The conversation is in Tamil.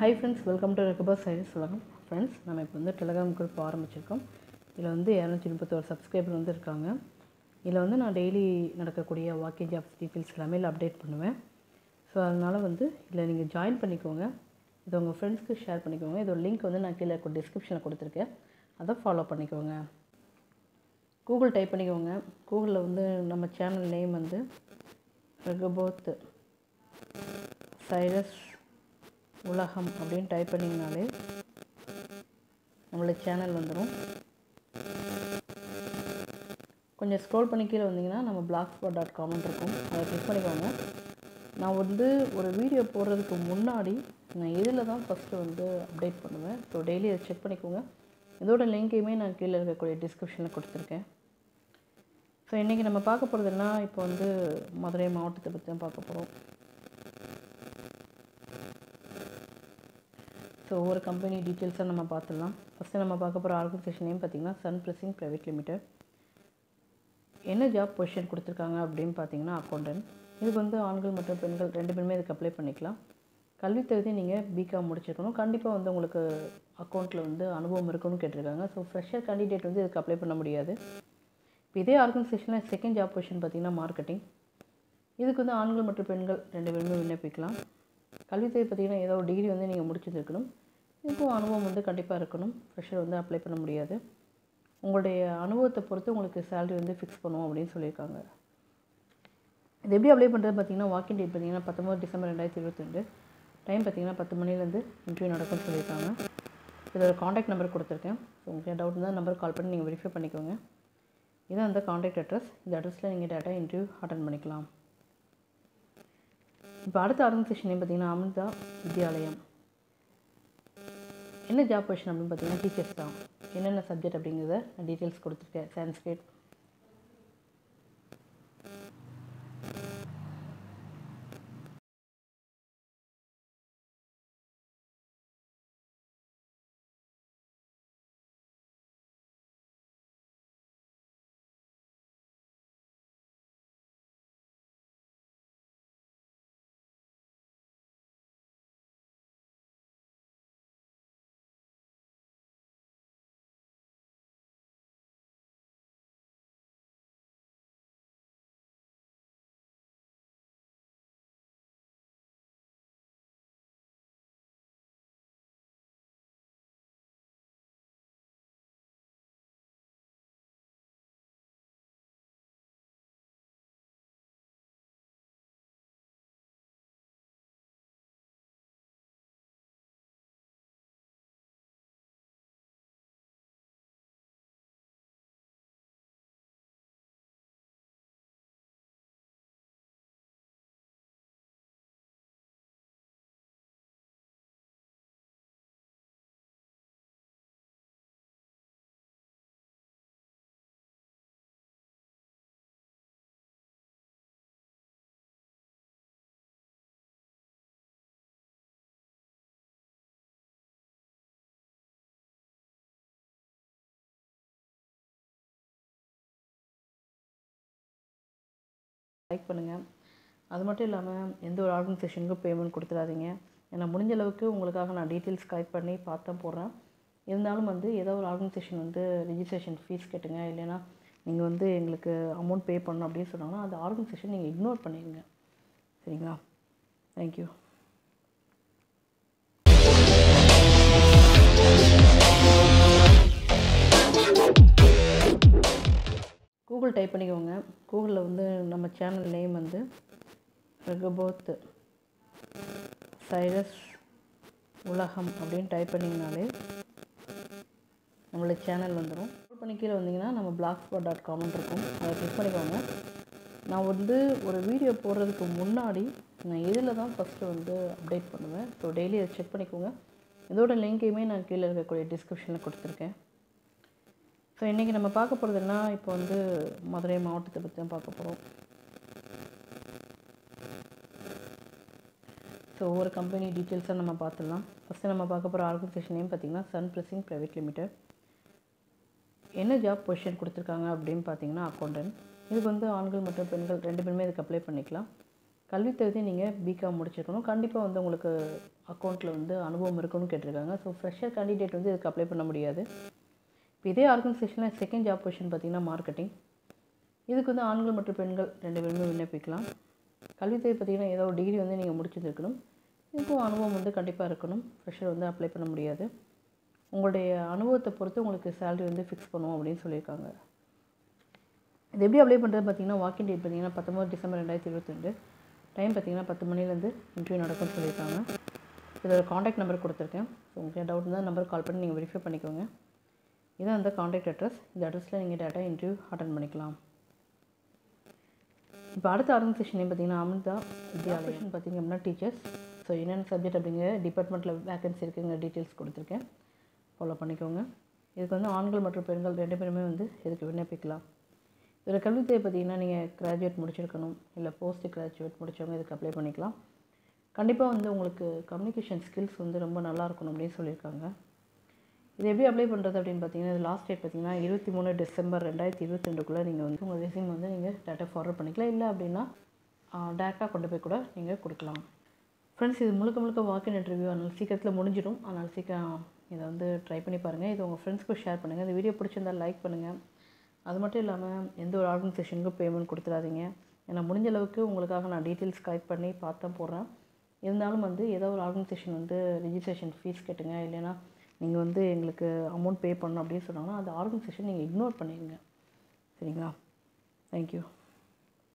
ஹை ஃப்ரெண்ட்ஸ் வெல்கம் டு ரெக்கபர் சைஸ் உலகம் ஃப்ரெண்ட்ஸ் நம்ம இப்போ வந்து டெலகிராம் குரூப் ஆரம்பிச்சிருக்கோம். இதில் வந்து இரநூத்தி முப்பத்தோரு சப்ஸ்கிரைபர் வந்து இருக்காங்க. இதில் வந்து நான் டெய்லி நடக்கக்கூடிய வாக்கிங் ஜாப்ஸ் டீட்டெயில்ஸ் எல்லாமே இதில் அப்டேட் பண்ணுவேன். ஸோ அதனால் வந்து இதில் நீங்கள் ஜாயின் பண்ணிக்கோங்க. இதை உங்கள் ஃப்ரெண்ட்ஸ்க்கு ஷேர் பண்ணிக்கோங்க. இதோட லிங்க் வந்து நான் கீழே டிஸ்கிரிப்ஷனில் கொடுத்துருக்கேன். அதை ஃபாலோ பண்ணிக்கோங்க. கூகுள் டைப் பண்ணிக்கோங்க. கூகுளில் வந்து நம்ம சேனல் நேம் வந்து ரெகபோத் சைரஸ் உலகம் அப்படின்னு டைப் பண்ணிங்கனாலே நம்மளோட சேனல் வந்துடும் கொஞ்சம் ஸ்க்ரோல் பண்ணி கீழே வந்தீங்கன்னா நம்ம பிளாக் ஸ்பாட் டாட் காமன் இருக்கும். அதை கிளிக் பண்ணிக்கோங்க. நான் வந்து ஒரு வீடியோ போடுறதுக்கு முன்னாடி நான் இதில் தான் ஃபஸ்ட்டு வந்து அப்டேட் பண்ணுவேன்? ஸோ டெய்லி அதை செக் பண்ணிக்கோங்க. இதோட லிங்க்கையுமே நான் கீழே இருக்கக்கூடிய டிஸ்கிரிப்ஷனில் கொடுத்துருக்கேன். ஸோ இன்றைக்கி நம்ம பார்க்க போகிறதுனா இப்போ வந்து மதுரை மாவட்டத்தை பற்றி தான் பார்க்க போகிறோம் ஸோ ஒவ்வொரு கம்பெனி டீட்டெயில்ஸாக நம்ம பார்த்துடலாம். ஃபஸ்ட்டு நம்ம பார்க்க போகிற ஆர்கனைசேஷன் நேம் பார்த்திங்கன்னா சன் ப்ரெஸிங் ப்ரைவேட் லிமிடெட் என்ன ஜாப் பொசிஷன் கொடுத்துருக்காங்க அப்படின்னு பார்த்தீங்கன்னா அக்கௌண்டன்ட் இதுக்கு வந்து ஆண்கள் மற்றும் பெண்கள் ரெண்டு பேருமே இதுக்கு அப்ளை பண்ணிக்கலாம். கல்வி தகுதி நீங்கள் பிகாம் முடிச்சிருக்கணும். கண்டிப்பாக வந்து உங்களுக்கு அக்கௌண்ட்டில் வந்து அனுபவம் இருக்குன்னு கேட்டிருக்காங்க. ஸோ ஃப்ரெஷர் கேண்டிடேட் வந்து இதுக்கு அப்ளை பண்ண முடியாது. இப்போ இதே ஆர்கனைசேஷனில் செகண்ட் ஜாப் பொசிஷன் பார்த்திங்கன்னா மார்க்கெட்டிங் இதுக்கு வந்து ஆண்கள் மற்றும் பெண்கள் ரெண்டு பேருமே விண்ணப்பிக்கலாம். கல்வித்துறை பார்த்திங்கன்னா ஏதோ ஒரு டிகிரி வந்து நீங்கள் முடிச்சிருக்கணும் இதுக்கும் அனுபவம் வந்து கண்டிப்பாக இருக்கணும். ஃப்ரெஷர் வந்து அப்ளை பண்ண முடியாது. உங்களுடைய அனுபவத்தை பொறுத்து உங்களுக்கு சேலரி வந்து ஃபிக்ஸ் பண்ணுவோம் அப்படின்னு சொல்லியிருக்காங்க. இது எப்படி அப்ளை பண்ணுறது பார்த்தீங்கன்னா வாக்கிங் டேட் பார்த்தீங்கன்னா பத்தொம்பது டிசம்பர் ரெண்டாயிரத்தி இருபத்திரெண்டு டைம் பார்த்தீங்கன்னா பத்து மணிலேருந்து இன்டர்வியூ நடக்கும்னு சொல்லியிருக்காங்க. இதோட காண்டாக்ட் நம்பர் கொடுத்துருக்கேன். ஸோ உங்களுக்கு டவுட் இருந்தால் நம்பர் கால் பண்ணி நீங்கள் வெரிஃபை பண்ணிக்கோங்க. இதான் அந்த காண்டாக்ட் அட்ரஸ் இந்த அட்ரஸில் நீங்கள் டேட்டா இன்டர்வியூ அட்டன் பண்ணிக்கலாம். இப்போ அடுத்த ஆர்கனைசேஷன் பார்த்தீங்கன்னா அமிர்தா வித்யாலயம். என்ன ஜாப் பொசிஷன் அப்படின்னு பார்த்தீங்கன்னா டீச்சர்ஸ் தான். என்னென்ன சப்ஜெக்ட் அப்படிங்கிறத நான் டீட்டெயில்ஸ் கொடுத்துருக்கேன். சான்ஸ்கிரிட் லைக் பண்ணுங்கள் அது மட்டும் இல்லாமல் எந்த ஒரு ஆர்கனைசேஷனுக்கும் பேமெண்ட் கொடுத்துடாதீங்க. ஏன்னா முடிஞ்ச அளவுக்கு உங்களுக்காக நான் டீட்டெயில்ஸ் கலெக்ட் பண்ணி பார்த்தேன் போடுறேன். இருந்தாலும் வந்து ஏதோ ஒரு ஆர்கனைசேஷன் வந்து ரிஜிஸ்ட்ரேஷன் ஃபீஸ் கேட்டுங்க. இல்லைன்னா நீங்கள் வந்து எங்களுக்கு அமௌண்ட் பே பண்ணணும் அப்படின்னு சொன்னாங்கன்னா அந்த ஆர்கனைசேஷன் நீங்கள் இக்னோர் பண்ணிடுங்க. சரிங்களா? தேங்க்யூ கூகுள் டைப் பண்ணிக்கோங்க. கூகுளில் வந்து நம்ம சேனல் நேம் வந்து ரிகபோத் சைரஸ் உலகம் அப்படின்னு டைப் பண்ணிங்கனாலே நம்மளோட சேனல் வந்துடும் ஸ்க்ரோல் பண்ணி கீழே வந்தீங்கன்னா நம்ம பிளாக் ஸ்பாட் டாட் காமன் இருக்கும். அதை கிளிக் பண்ணிக்கோங்க. நான் வந்து ஒரு வீடியோ போடுறதுக்கு முன்னாடி நான் இதில் தான் ஃபஸ்ட்டு வந்து அப்டேட் பண்ணுவேன். ஸோ டெய்லி அதை செக் பண்ணிக்கோங்க. இதோட லிங்க்கையுமே நான் கீழே இருக்கக்கூடிய டிஸ்கிரிப்ஷனில் கொடுத்துருக்கேன். ஸோ இன்றைக்கி நம்ம பார்க்க போகிறதுனா இப்போ வந்து மதுரை மாவட்டத்தை பற்றி தான் பார்க்க போகிறோம் ஸோ ஒவ்வொரு கம்பெனி டீட்டெயில்ஸாக நம்ம பார்த்துடலாம். ஃபஸ்ட்டு நம்ம பார்க்க போகிற ஆர்கனைசேஷன் நேம் பார்த்திங்கன்னா சன் ப்ரெஸிங் ப்ரைவேட் லிமிடெட் என்ன ஜாப் பொசிஷன் கொடுத்துருக்காங்க அப்படின்னு பார்த்தீங்கன்னா அக்கௌண்டன்ட் இதுக்கு வந்து ஆண்கள் மற்றும் பெண்கள் ரெண்டு பேருமே இதுக்கு அப்ளை பண்ணிக்கலாம். கல்வி தகுதி நீங்கள் பிகாம் முடிச்சிருக்கணும். கண்டிப்பாக வந்து உங்களுக்கு அக்கௌண்ட்டில் வந்து அனுபவம் இருக்கணும்னு கேட்டிருக்காங்க. ஸோ ஃப்ரெஷர் கேண்டிடேட் வந்து இதுக்கு அப்ளை பண்ண முடியாது. இப்போ இதே ஆர்கனைசேஷனில் செகண்ட் ஜாப் பொசிஷன் பார்த்திங்கன்னா மார்க்கெட்டிங் இதுக்கு வந்து ஆண்கள் மற்றும் பெண்கள் ரெண்டு பேருமே விண்ணப்பிக்கலாம். கல்வித்துறை பார்த்திங்கன்னா ஏதோ ஒரு டிகிரி வந்து நீங்கள் முடிச்சிருந்துருக்கணும். இதுக்கும் அனுபவம் வந்து கண்டிப்பாக இருக்கணும். ஃப்ரெஷர் வந்து அப்ளை பண்ண முடியாது. உங்களுடைய அனுபவத்தை பொறுத்து உங்களுக்கு சேலரி வந்து ஃபிக்ஸ் பண்ணுவோம் அப்படின்னு சொல்லியிருக்காங்க. இது எப்படி அப்ளை பண்ணுறது பார்த்தீங்கன்னா வாக்கிங் டேட் பார்த்தீங்கன்னா பத்தொம்பது டிசம்பர் ரெண்டாயிரத்தி இருபத்திரெண்டு டைம் பார்த்தீங்கன்னா பத்து மணிலேருந்து இன்டர்வியூ நடக்கும்னு சொல்லியிருக்காங்க. இதோட காண்டாக்ட் நம்பர் கொடுத்துருக்கேன். ஸோ உங்களுக்கு டவுட் இருந்தால் நம்பர் கால் பண்ணி நீங்கள் வெரிஃபை பண்ணிக்கோங்க. இதான் அந்த காண்டாக்ட் அட்ரஸ் இந்த அட்ரஸில் நீங்கள் டேட்டா இன்டர்வியூ அட்டன் பண்ணிக்கலாம். இப்போ அடுத்த ஆர்கனைசேஷன் பார்த்தீங்கன்னா அமிர்தா வித்யாலயன் பார்த்தீங்க அப்படின்னா டீச்சர்ஸ் ஸோ என்னென்ன சப்ஜெக்ட் அப்படிங்கிற டிபார்ட்மெண்ட்டில் வேகன்சி இருக்குங்கிற டீட்டெயில்ஸ் கொடுத்துருக்கேன். ஃபாலோ பண்ணிக்கோங்க. இதுக்கு வந்து ஆண்கள் மற்றும் பெண்கள் ரெண்டு பேருமே வந்து இதுக்கு விண்ணப்பிக்கலாம். இதில் கல்வித்துறை பார்த்தீங்கன்னா நீங்கள் கிராஜுவேட் முடிச்சிருக்கணும். இல்லை போஸ்ட் கிராஜுவேட் முடித்தவங்க இதுக்கு அப்ளை பண்ணிக்கலாம். கண்டிப்பாக வந்து உங்களுக்கு கம்யூனிகேஷன் ஸ்கில்ஸ் வந்து ரொம்ப நல்லா இருக்கணும் அப்படின்னு சொல்லியிருக்காங்க. இது எப்படி அப்ளை பண்ணுறது அப்படின்னு பார்த்தீங்கன்னா இது லாஸ்ட் டேட் பார்த்தீங்கன்னா இருபத்தி மூணு டிசம்பர் ரெண்டாயிரத்தி இருபத்தி ரெண்டுக்குள்ளே நீங்கள் வந்து உங்கள் ரெசியூம் வந்து நீங்கள் டேட்டா ஃபார்வர்ட் பண்ணிக்கலாம். இல்லை அப்படின்னா டேரெக்டாக கொண்டு போய் கூட நீங்கள் கொடுக்கலாம். ஃப்ரெண்ட்ஸ் இது முழுக்க முழுக்க வாக்கின் இன்டர்வியூ அதனால் சீக்கிரத்தில் முடிஞ்சிடும். அதனால் சீக்கிரம் இதை வந்து ட்ரை பண்ணி பாருங்கள் இது உங்கள் ஃப்ரெண்ட்ஸ்க்கு ஷேர் பண்ணுங்கள் இந்த வீடியோ பிடிச்சிருந்தால் லைக் பண்ணுங்கள் அது மட்டும் இல்லாமல் எந்த ஒரு ஆர்கனைசேஷனுக்கும் பேமெண்ட் கொடுத்துடாதீங்க. ஏன்னா முடிஞ்ச அளவுக்கு உங்களுக்காக நான் டீட்டெயில்ஸ் கலெக்ட் பண்ணி பார்த்தேன் போடுறேன். இருந்தாலும் வந்து ஏதோ ஒரு ஆர்கனைசேஷன் வந்து ரிஜிஸ்ட்ரேஷன் ஃபீஸ் கேட்டுங்க. இல்லைன்னா நீங்கள் வந்து எங்களுக்கு அமௌண்ட் பே பண்ணணும் அப்படின்னு சொன்னாங்கன்னா அந்த ஆர்கனைசேஷன் நீங்கள் இக்னோர் பண்ணிடுங்க சரிங்களா? தேங்க்யூ